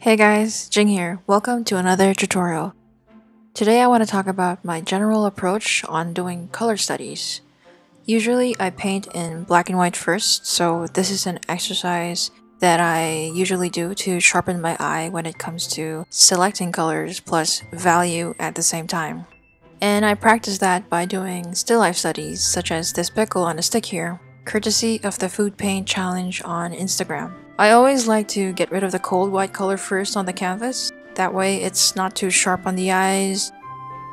Hey guys, Jing here. Welcome to another tutorial. Today I want to talk about my general approach on doing color studies. Usually I paint in black and white first, so this is an exercise that I usually do to sharpen my eye when it comes to selecting colors plus value at the same time. And I practice that by doing still life studies such as this pickle on a stick here, courtesy of the Food Paint Challenge on Instagram. I always like to get rid of the cold white color first on the canvas, that way it's not too sharp on the eyes.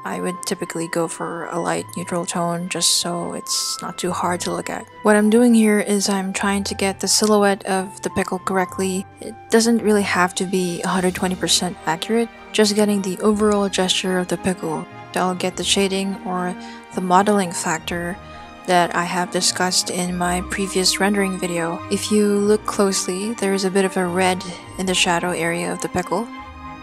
I would typically go for a light neutral tone just so it's not too hard to look at. What I'm doing here is I'm trying to get the silhouette of the pickle correctly. It doesn't really have to be 120% accurate, just getting the overall gesture of the pickle. I'll get the shading or the modeling factor that I have discussed in my previous rendering video. If you look closely, there is a bit of a red in the shadow area of the pickle.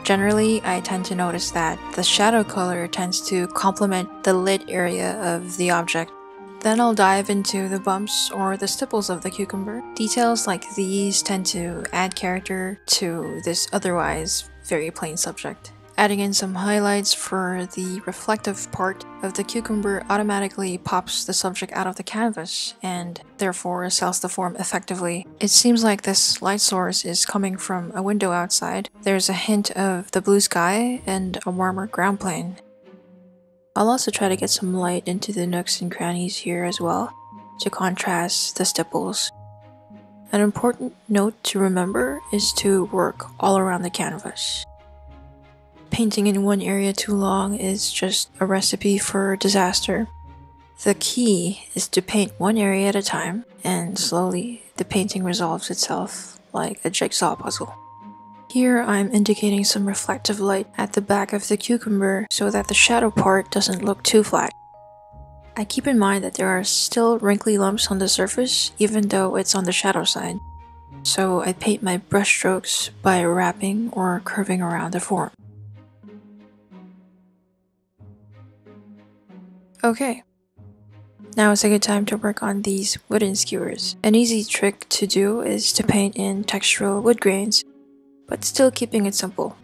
Generally, I tend to notice that the shadow color tends to complement the lit area of the object. Then I'll dive into the bumps or the stipples of the cucumber. Details like these tend to add character to this otherwise very plain subject. Adding in some highlights for the reflective part of the cucumber automatically pops the subject out of the canvas and therefore sells the form effectively. It seems like this light source is coming from a window outside. There's a hint of the blue sky and a warmer ground plane. I'll also try to get some light into the nooks and crannies here as well to contrast the stipples. An important note to remember is to work all around the canvas. Painting in one area too long is just a recipe for disaster. The key is to paint one area at a time, and slowly the painting resolves itself like a jigsaw puzzle. Here I'm indicating some reflective light at the back of the cucumber so that the shadow part doesn't look too flat. I keep in mind that there are still wrinkly lumps on the surface even though it's on the shadow side, so I paint my brushstrokes by wrapping or curving around the form. Okay. Now is a good time to work on these wooden skewers. An easy trick to do is to paint in textural wood grains, but still keeping it simple,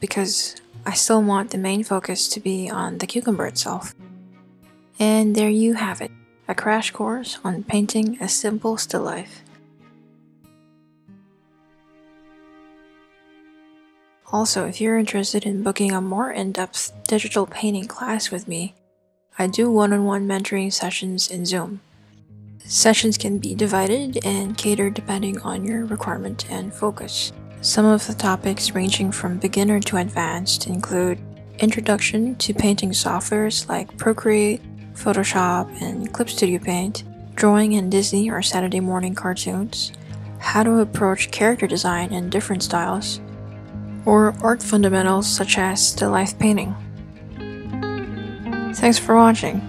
because I still want the main focus to be on the cucumber itself. And there you have it, a crash course on painting a simple still life. Also, if you're interested in booking a more in-depth digital painting class with me, I do one-on-one mentoring sessions in Zoom. Sessions can be divided and catered depending on your requirement and focus. Some of the topics ranging from beginner to advanced include introduction to painting softwares like Procreate, Photoshop, and Clip Studio Paint, drawing in Disney or Saturday morning cartoons, how to approach character design in different styles, or art fundamentals such as still life painting. Thanks for watching.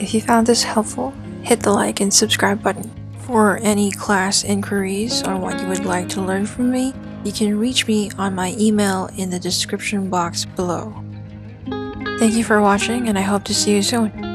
If you found this helpful, hit the like and subscribe button. For any class inquiries or what you would like to learn from me, you can reach me on my email in the description box below. Thank you for watching and I hope to see you soon.